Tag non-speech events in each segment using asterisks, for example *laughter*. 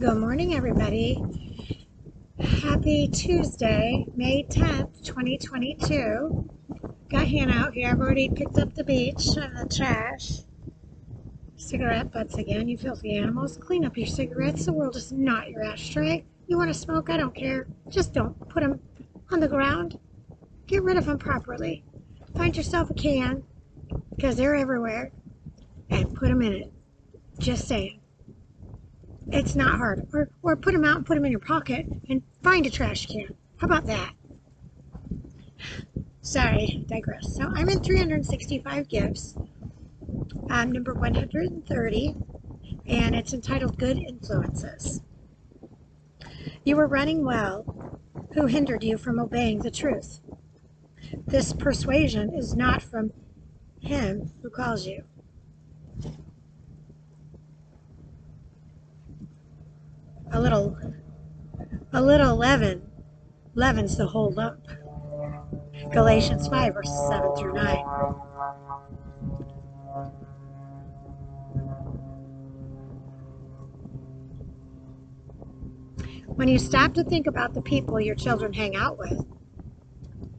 Good morning, everybody. Happy Tuesday, May 10th, 2022. Got Hannah out here. I've already picked up the beach and the trash. Cigarette butts again, you filthy animals. Clean up your cigarettes. The world is not your ashtray. You want to smoke? I don't care. Just don't put them on the ground. Get rid of them properly. Find yourself a can, because they're everywhere, and put them in it. Just saying. It's not hard. Or, or put them out and put them in your pocket and find a trash can. How about that? Sorry, digress. So I'm in 365 gifts. Um, number 130, and it's entitled Good Influences. You were running well. Who hindered you from obeying the truth? This persuasion is not from him who calls you. A little a little leaven leavens the whole lump. Galatians 5 verses 7 through 9. When you stop to think about the people your children hang out with,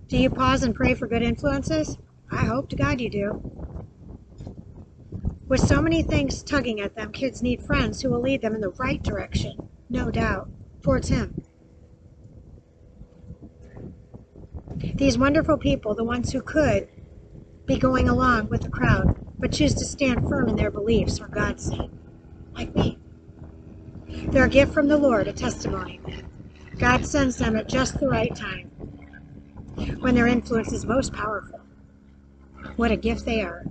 do you pause and pray for good influences? I hope to God you do. With so many things tugging at them, kids need friends who will lead them in the right direction no doubt, towards Him. These wonderful people, the ones who could be going along with the crowd, but choose to stand firm in their beliefs for God's sake, like me. They're a gift from the Lord, a testimony. God sends them at just the right time, when their influence is most powerful. What a gift they are.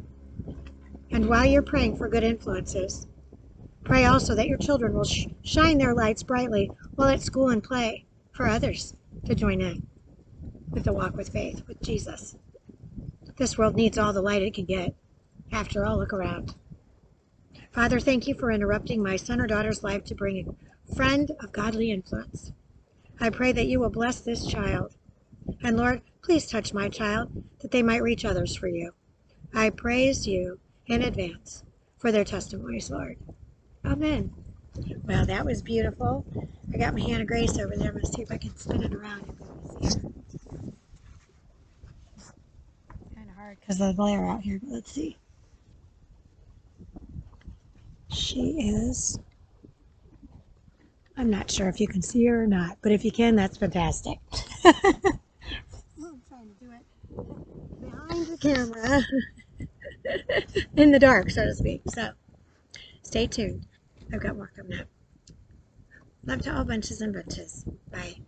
And while you're praying for good influences, Pray also that your children will sh shine their lights brightly while at school and play for others to join in with the walk with faith with Jesus. This world needs all the light it can get. After all, look around. Father, thank you for interrupting my son or daughter's life to bring a friend of godly influence. I pray that you will bless this child. And Lord, please touch my child that they might reach others for you. I praise you in advance for their testimonies, Lord. Amen. Well, that was beautiful. I got my Hannah Grace over there. I'm going to see if I can spin it around. Her. Kind of hard because of the glare out here, but let's see. She is. I'm not sure if you can see her or not, but if you can, that's fantastic. *laughs* I'm trying to do it behind the camera *laughs* in the dark, so to speak. So stay tuned. I've got more coming up. Love to all bunches and bunches. Bye.